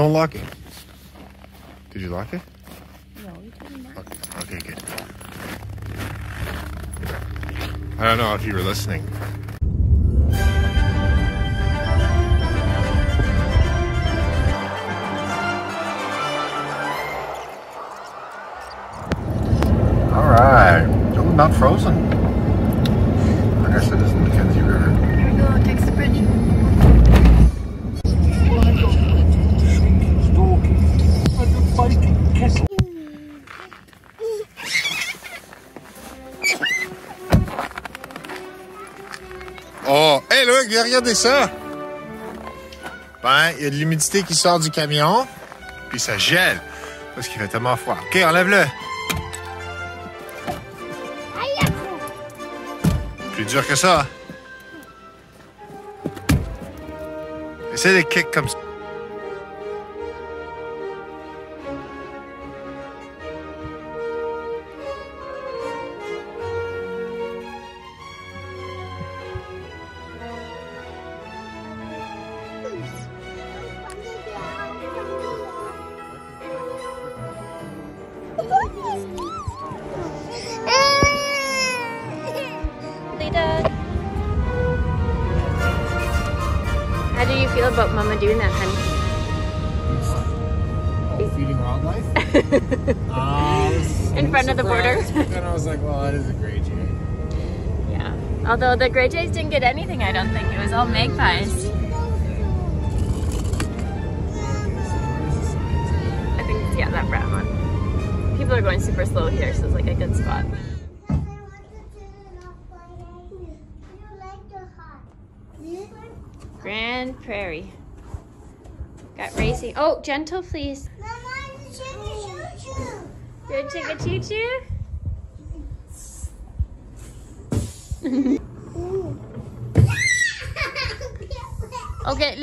Don't lock it. Did you lock it? No, you didn't. Okay, okay, good. I don't know if you were listening. Regardez ça! Ben, il y a de l'humidité qui sort du camion, puis ça gèle. Parce qu'il fait tellement froid. OK, enlève-le. Plus dur que ça. Essaye de kick comme ça. Grey Jays didn't get anything, I don't think. It was all magpies. I think, yeah, that brown one. People are going super slow here, so it's like a good spot. Grande Prairie. Got racing. Oh, gentle, please. You're gonna choo choo? Okay.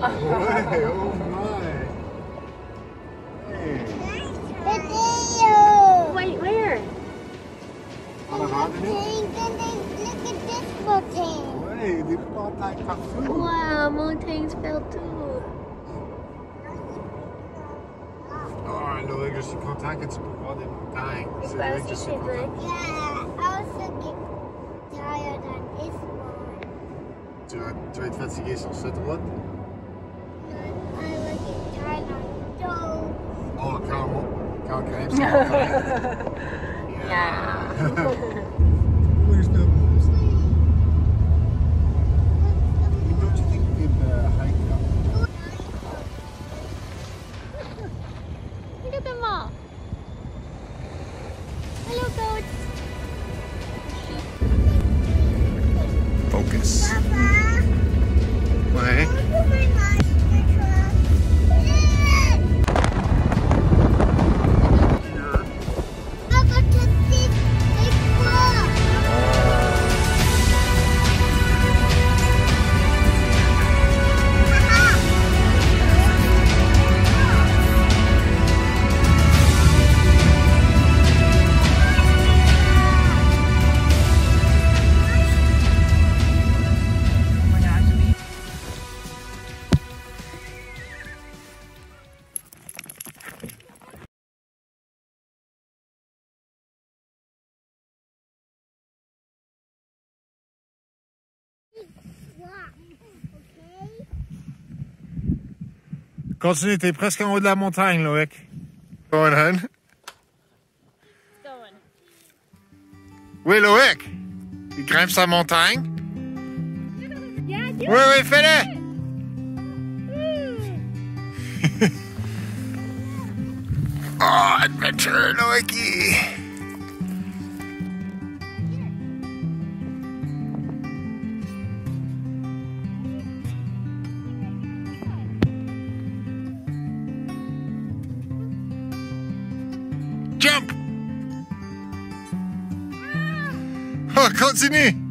Oh my. Hey. Wait, where? On a hard Hey, die valt like partout. Wow, mountains fell too. Oh, look, suis content que tu peux voir des montagnes. C'est vrai que je suis content. Tu vas, tu vas être fatigué Yeah. yeah. Continue, t'es presque en haut de la montagne, Loïc. Going on? Going. Oui, Loïc. Il grimpe sa montagne. Yeah, Oui, oui, fais-le. oh, adventure, Loïc. Continue!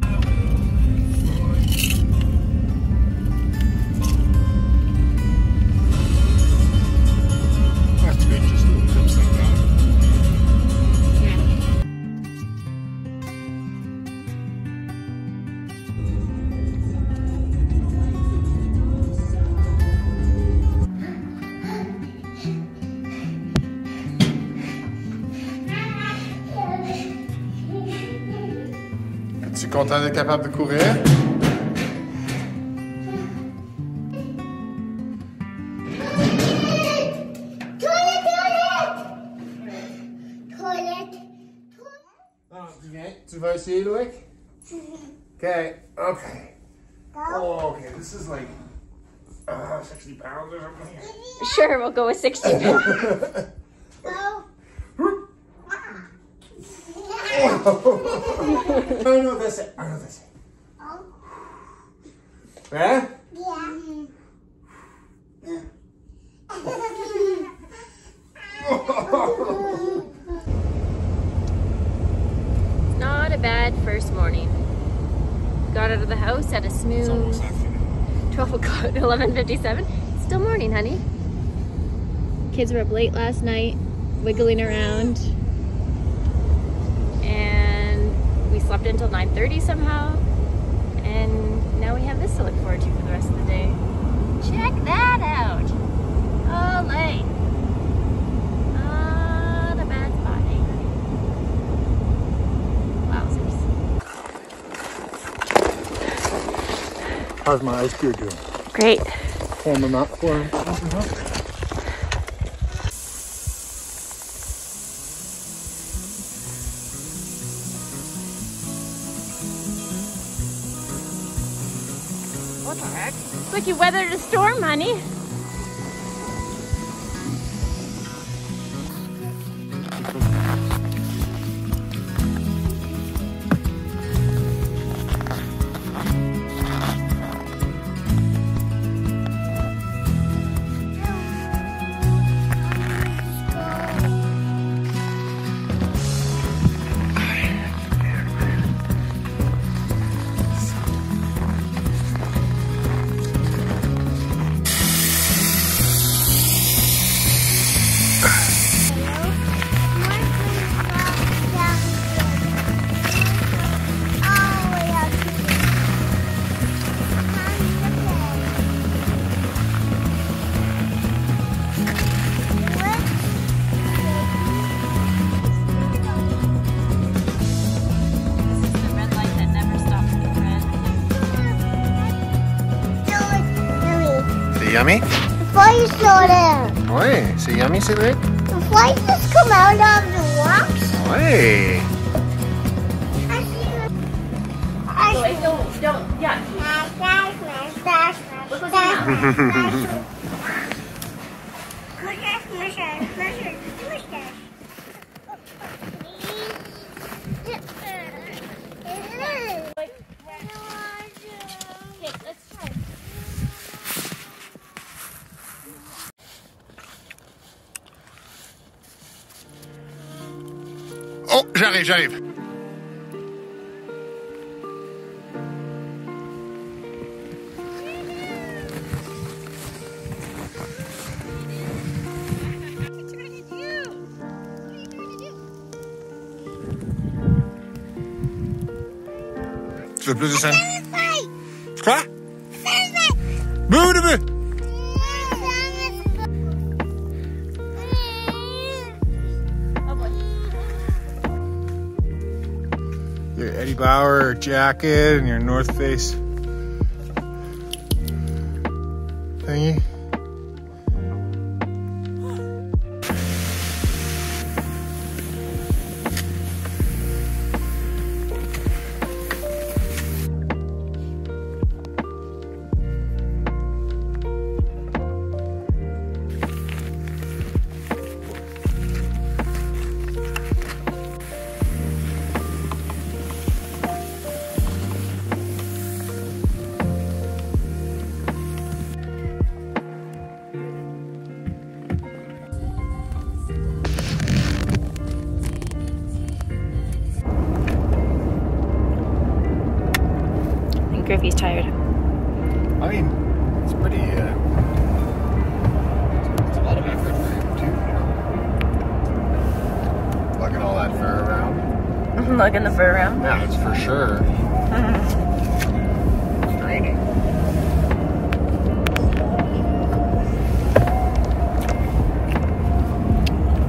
Content d'être capable de courir? Toilet. Ah, tu viens? Tu vas essayer, Loïc? Okay, okay. Oh, okay, this is like uh, 60 pounds or something. Sure, we'll go with 60 pounds. Go. know no, that's it. I know that's it. Oh. Yeah? Yeah. Not a bad first morning. Got out of the house at a smooth 12 o'clock, 11.57. Still morning, honey. Kids were up late last night, wiggling around. And we slept until 9.30 somehow. And now we have this to look forward to for the rest of the day. Check that out. Olay. Not a bad spot, eh? Wowzers. How's my ice cube doing? Great. Warming up for him. Like you weathered a storm, honey. Down, Oui, c'est yummy, c'est vrai? before you just come out of the rocks, Hey. I see I see don't, don't, yeah. J'arrive, j'arrive. Tu veux plus de scène? Bauer jacket and your North Face Lugging the fur around. Yeah, it's for sure. Draining.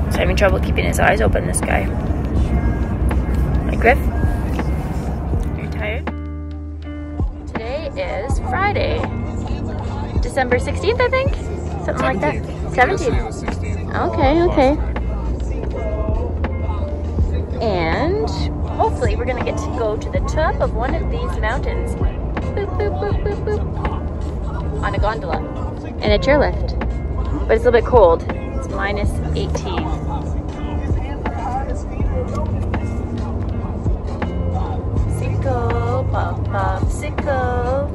He's having trouble keeping his eyes open, this guy. Right, Griff? Are You're tired? Today is Friday. December 16th, I think? Something like that. 17th. Okay, okay. And hopefully we're gonna get to go to the top of one of these mountains. Boop, boop, boop. On a gondola. And a chairlift. But it's a little bit cold. It's minus 18. Popsicle, pop, popsicle.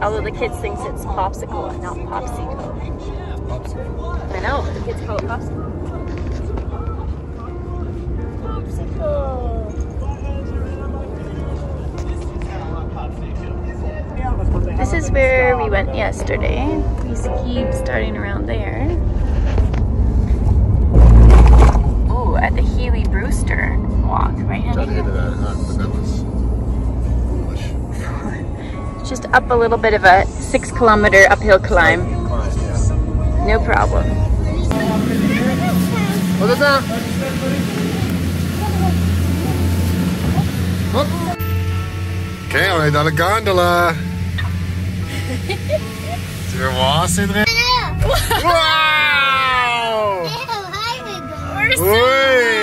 Although the kids thinks it's popsicle and not popsicle. I know, the kids call it popsicle. Popsicle. This is where we went yesterday. We skied starting around there. Ooh, at the Healy Brewster walk, right? Tried to honey? get to that but that was foolish. Just up a little bit of a six kilometer uphill climb. No problem. What is that? Hop. Ok, on est dans gondola. Tu veux voir, Cédric? Wow! Oui!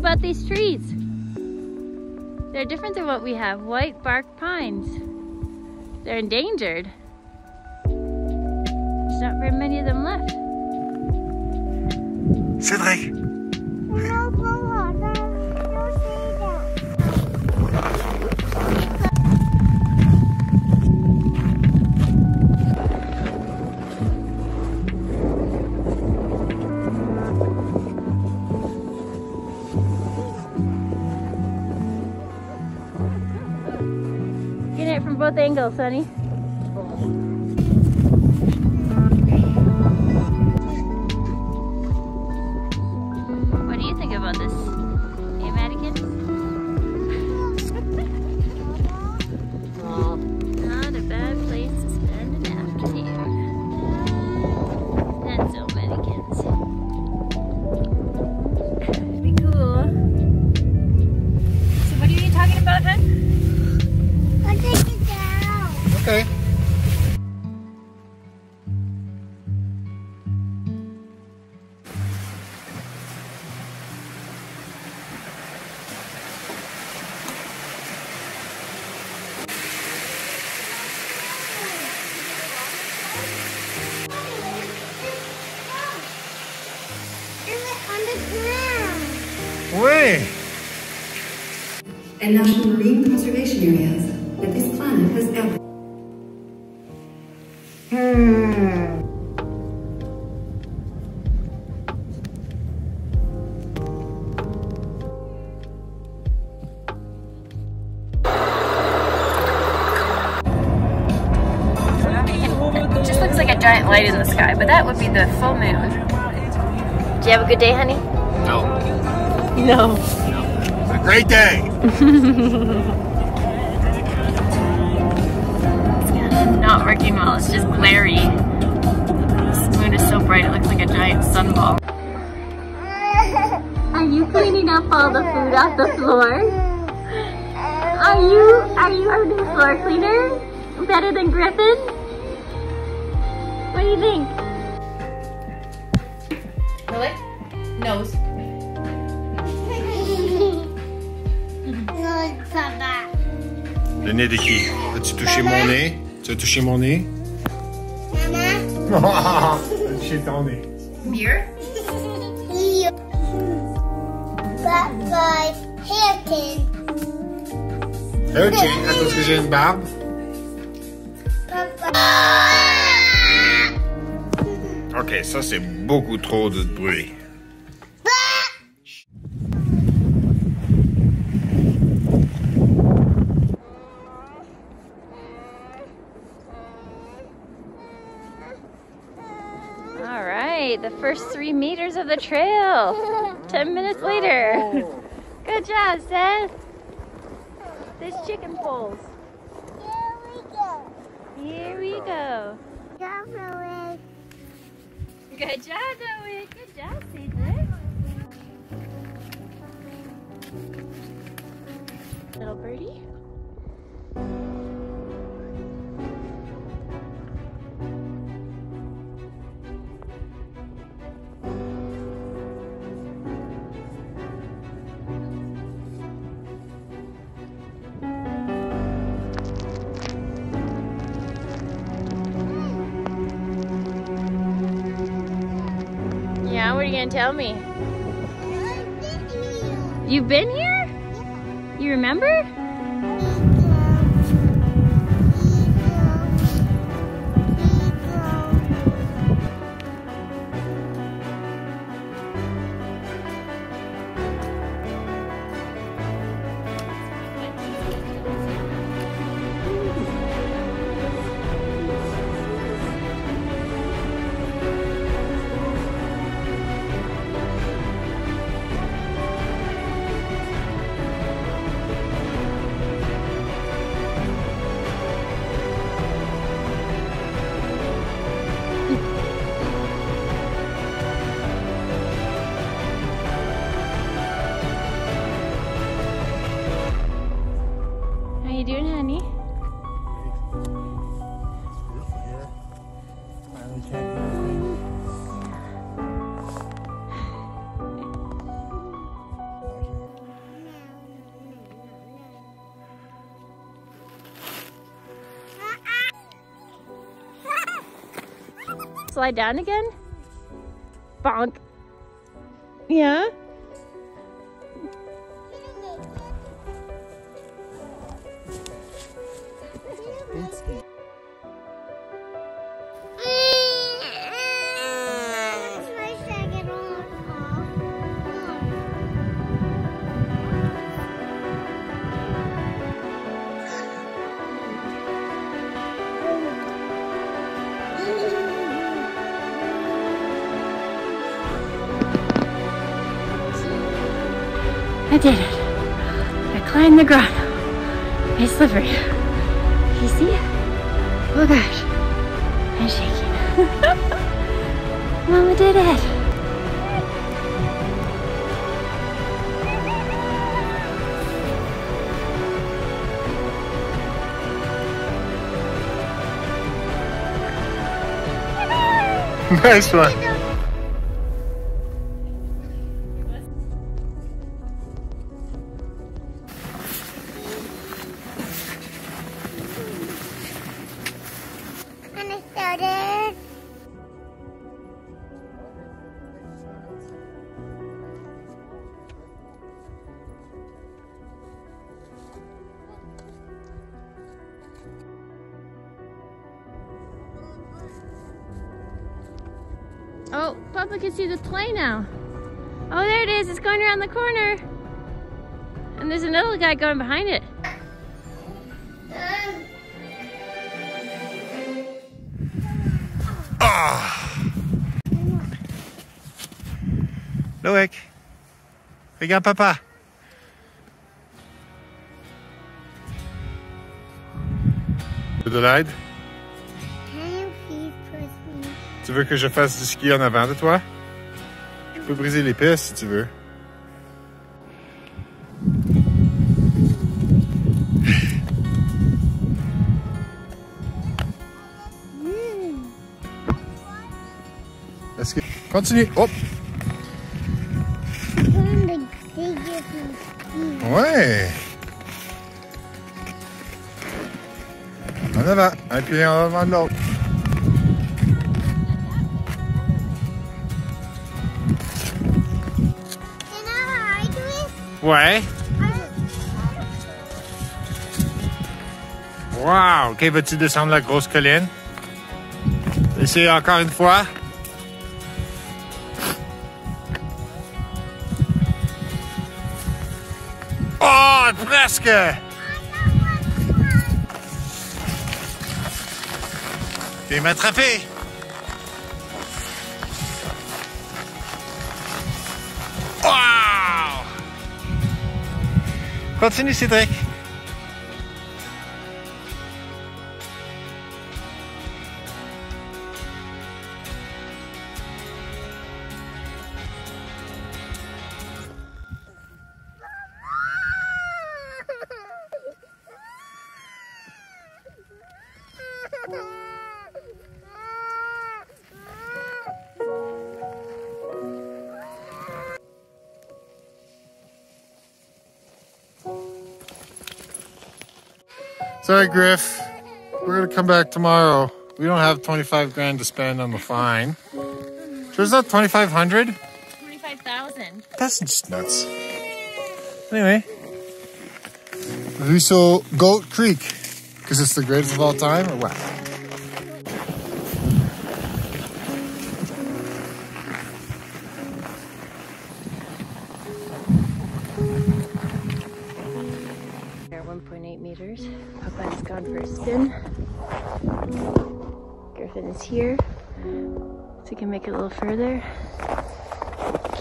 About these trees? They're different than what we have. White bark pines. They're endangered. There's not very many of them left. Cédric! No, both angles, Sonny. And national marine conservation areas that this planet has ever. It just looks like a giant light in the sky, but that would be the full moon. Do you have a good day, honey? No. No. It's a great day! Not working well. It's just glary. This moon is so bright, it looks like a giant sunball. Are you cleaning up all the food off the floor? Are you are you our new floor cleaner? Better than Griffin? What do you think? Really? Nose. Le nez de qui? As-tu touché mon nez? Tu as touché mon nez? Maman? As touché ton nez. Mirror? Papa, hairpin. Ok, à cause que j'ai une barbe. Papa. Ok, ça c'est beaucoup trop de bruit. First three meters of the trail. Ten minutes later. Good job, Seth. This chicken poles. Here we go. Here we go. Go Good job, Noah. Good job, Cedric. Little birdie. What are you gonna tell me? You've been here? You remember? Slide down again? Bonk. Yeah? The ground. It's slippery. You see? Oh gosh. I'm shaking. Mama did it. nice one. Guy going behind it. Loïc, regarde papa. Tu veux de l'aide? Tu veux que je fasse du ski en avant de toi? Je peux briser les pistes si tu veux. Continue. Hop. Ouais. En avant. Un pied en avant de l'autre. Ouais. Wow! OK, vas-tu descendre la grosse colline? Essayez encore une fois. Presque! T'es m'attrapé! Wow! Continue, Cédric. Sorry, Griff. We're gonna come back tomorrow. We don't have 25 grand to spend on the fine. So is that 2,500? 25,000. That's just nuts. Anyway, Russo Goat Creek, because it's the greatest of all time, or what? Little further.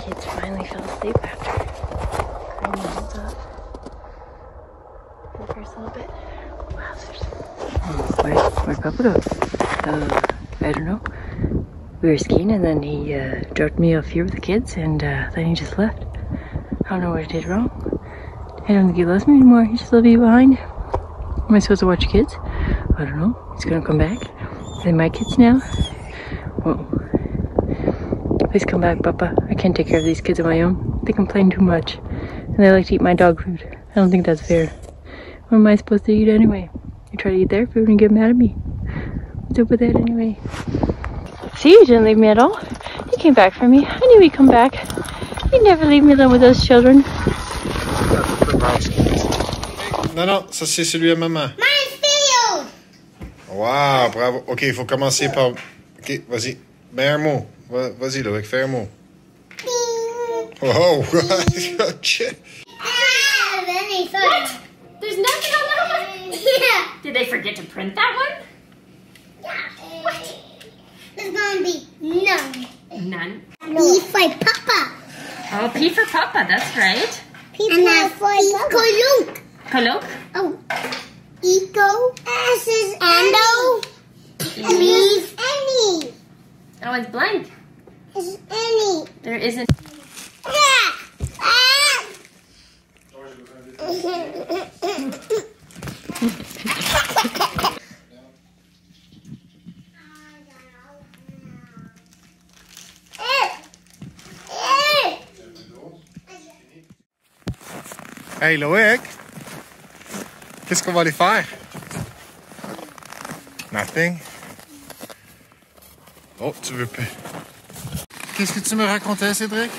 Kids finally fell asleep after off. Focus a little bit. Wowzers. Where, where'd Papa go? Uh, I don't know. We were skiing and then he uh, dropped me off here with the kids and uh, then he just left. I don't know what I did wrong. I don't think he loves me anymore. He just left me behind. Am I supposed to watch kids? I don't know. He's gonna come back. Are they my kids now? Whoa. Please come back, Papa. I can't take care of these kids on my own. They complain too much. And they like to eat my dog food. I don't think that's fair. What am I supposed to eat anyway? You try to eat their food and get mad at me. What's up with that anyway? See, you didn't leave me at all. You came back for me. I knew he'd come back. You'd never leave me alone with those children. Non, non, ça c'est celui à maman. Mine's failed. Wow, bravo. OK, il faut commencer par. OK, vas-y. Mets un mot. Va- Vas-y, Loïc, fais un. Oh, shit. Ah, then he thought. There's nothing on that one. Yeah. Did they forget to print that one? Yeah. What? There's gonna be none. None. E for Papa. Oh, P for Papa, that's right. P and then for Eco Luke. Oh. Eco. S is Endo. Leave. Any. Oh, it's blank. Is any. There isn't. Yeah. Hey, Loïc. Qu'est-ce qu'on va aller faire? Nothing. Oh, tu veux pas. Qu'est-ce que tu me racontais, Cédric?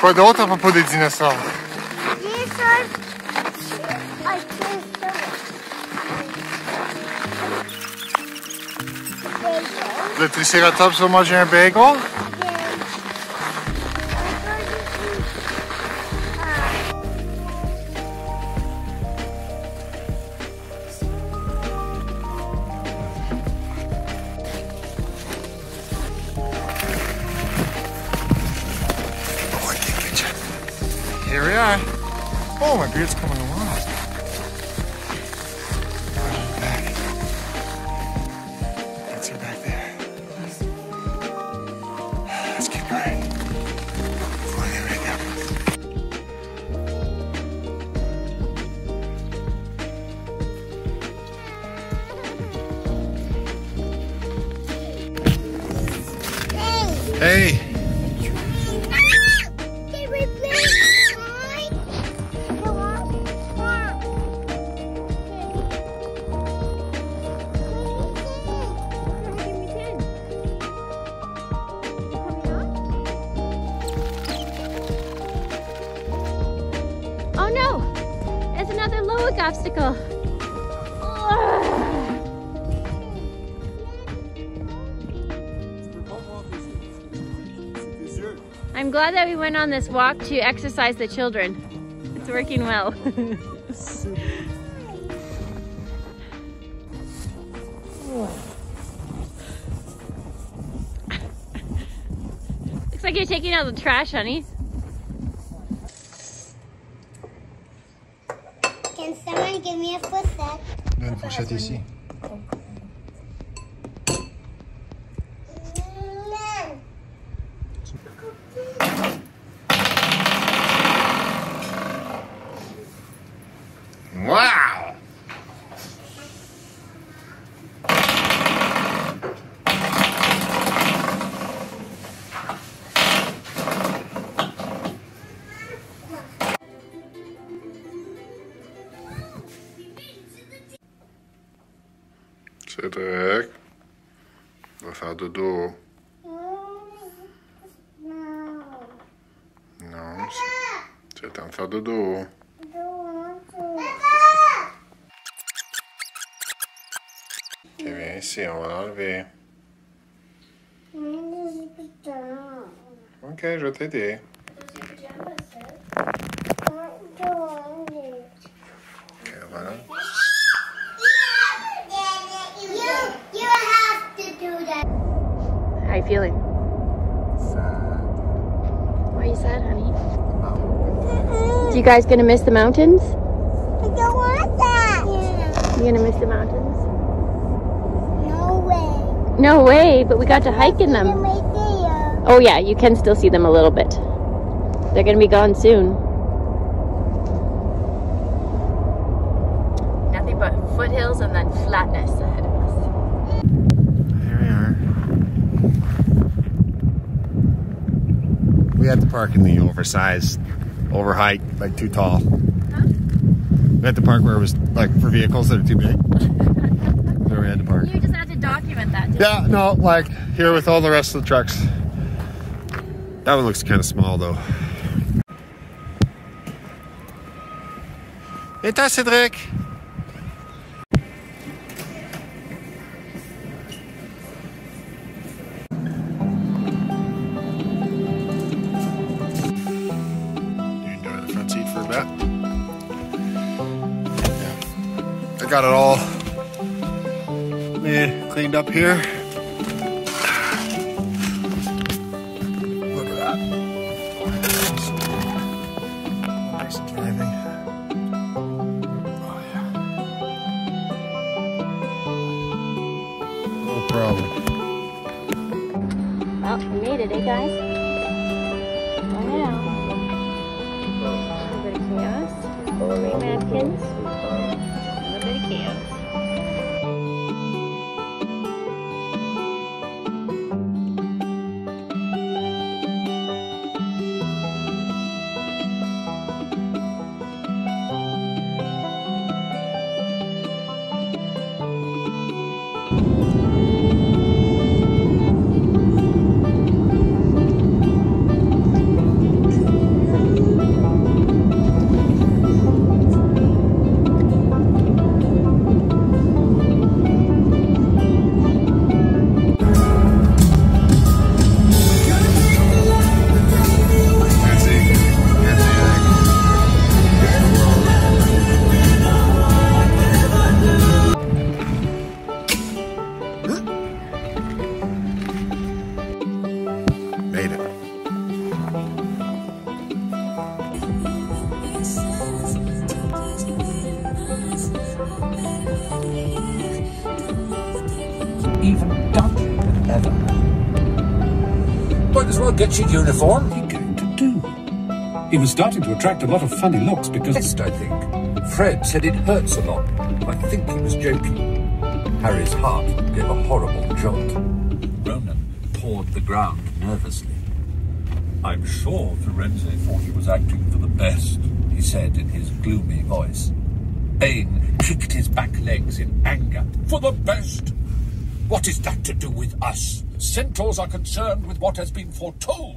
Quoi d'autre à propos des dinosaures? Le Triceratops va manger un bagel? Oh, my no! It's another Loic obstacle. I'm glad that we went on this walk to exercise the children. It's working well. Looks like you're taking out the trash, honey. 设计性。Cédric, va faire dodo. Non, c'est- le temps de faire dodo. Ok, viens ici, on va l'enlever. Ok, je vais t'aider. You guys gonna miss the mountains? I don't want that. You gonna miss the mountains? No way. No way, but we got to hike in them. Right. Oh yeah, you can still see them a little bit. They're gonna be gone soon. Nothing but foothills and then flatness ahead of us. Here we are. We had to park in the oversized, overheight, like too tall. We had to park where it was like for vehicles that are too big. There we had to park. You just had to document that. didn't Yeah, no, like here with all the rest of the trucks. That one looks kind of small though. Et toi, Cédric? Here. Look at that. Nice and driving. Oh yeah. No problem. Well, we made it, eh, guys? Get your uniform. What are you going to do? He was starting to attract a lot of funny looks because Test, I think. Fred said it hurts a lot. I think he was joking. Harry's heart gave a horrible jolt. Ronan pawed the ground nervously. I'm sure Firenze thought he was acting for the best, He said in his gloomy voice. Bane kicked his back legs in anger. For the best? What is that to do with us? Centaurs are concerned with what has been foretold.